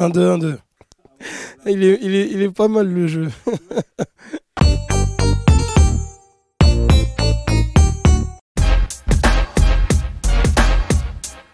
1, 2, 1, 2. Il est, il, est, il est pas mal le jeu.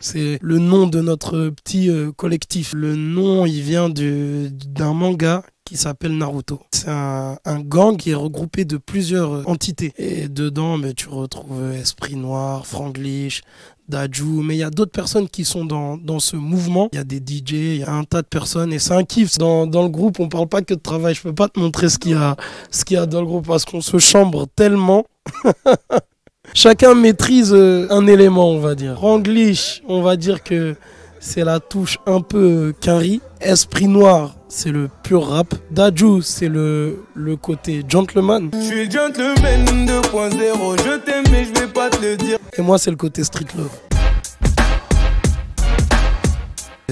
C'est le nom de notre petit euh, collectif. Le nom, il vient d'un manga qui s'appelle Naruto. C'est un, gang qui est regroupé de plusieurs euh, entités. Et dedans, mais tu retrouves Esprit Noir, Franglish, Daju, mais il y a d'autres personnes qui sont dans, dans ce mouvement. Il y a des DJ, il y a un tas de personnes et c'est un kiff. Dans, dans le groupe, on parle pas que de travail. Je peux pas te montrer ce qu'il y a, ce qu'il y a dans le groupe parce qu'on se chambre tellement. Chacun maîtrise euh, un élément, on va dire. Ranglish, on va dire que c'est la touche un peu carry. Esprit Noir, c'est le pur rap. Daju, c'est le, le côté gentleman. Je suis gentleman 2.0, je t'aime mais je vais pas te le dire. Et moi, c'est le côté street love.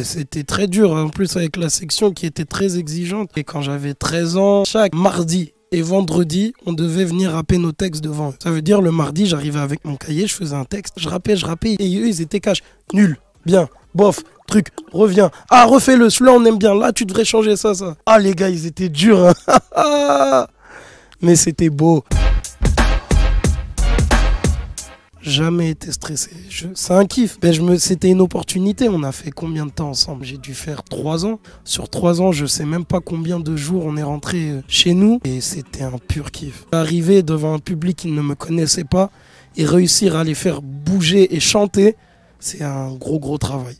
C'était très dur, hein. en plus avec la section qui était très exigeante. Et quand j'avais 13 ans, chaque mardi, et vendredi, on devait venir rapper nos textes devant eux. Ça veut dire le mardi, j'arrivais avec mon cahier, je faisais un texte, je rappais, je rappais, et eux, ils étaient cash. Nul, bien, bof, truc, reviens. Ah, refais-le, celui-là, on aime bien. Là, tu devrais changer ça, ça. Ah, les gars, ils étaient durs. Hein. Mais c'était beau jamais été stressé. C'est un kiff. Ben, me... C'était une opportunité. On a fait combien de temps ensemble? J'ai dû faire trois ans. Sur trois ans, je sais même pas combien de jours on est rentré euh, chez nous. Et c'était un pur kiff. Arriver devant un public qui ne me connaissait pas et réussir à les faire bouger et chanter, c'est un gros gros travail.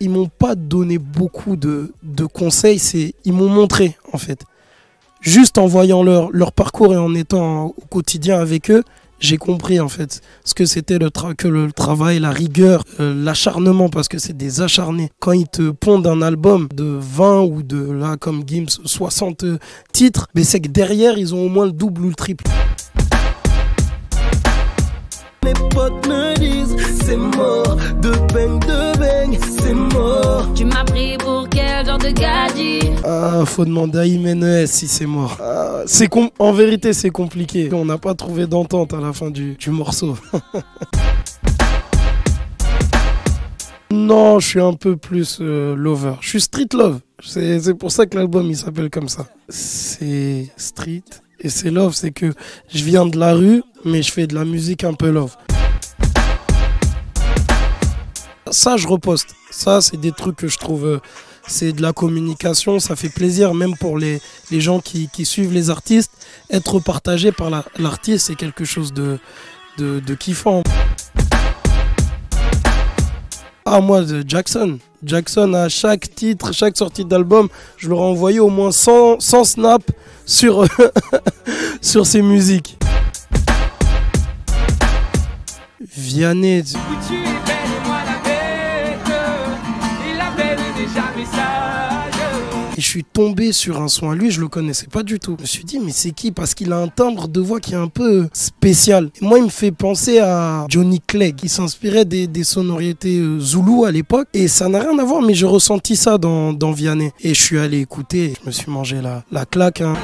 Ils m'ont pas donné beaucoup de, de conseils, c'est ils m'ont montré en fait juste en voyant leur, leur parcours et en étant au quotidien avec eux, j'ai compris en fait ce que c'était le, que le travail, la rigueur, euh, l'acharnement, parce que c'est des acharnés. Quand ils te pondent un album de 20 ou de là, comme Gims, 60 titres, mais c'est que derrière, ils ont au moins le double ou le triple. Mes potes me disent, c'est mort, Ah, faut demander à Imenes si c'est mort. Ah, c'est en vérité, c'est compliqué. On n'a pas trouvé d'entente à la fin du, du morceau. non, je suis un peu plus euh, lover. Je suis street love. C'est pour ça que l'album il s'appelle comme ça. C'est street et c'est love, c'est que je viens de la rue, mais je fais de la musique un peu love. Ça, je reposte. Ça, c'est des trucs que je trouve. C'est de la communication, ça fait plaisir, même pour les, gens qui, suivent les artistes. Être partagé par l'artiste, c'est quelque chose de, de, kiffant. Ah, moi, Jackson. Jackson, à chaque titre, chaque sortie d'album, je leur ai envoyé au moins 100, 100 snaps sur, sur ses musiques. Vianney. Et je suis tombé sur un son à lui, je le connaissais pas du tout. Je me suis dit, mais c'est qui? Parce qu'il a un timbre de voix qui est un peu spécial. Et moi, il me fait penser à Johnny Clegg, qui s'inspirait des, sonorités euh, Zulu à l'époque. Et ça n'a rien à voir, mais j'ai ressenti ça dans, dans Vianney. Et je suis allé écouter, je me suis mangé la, la claque. Hein.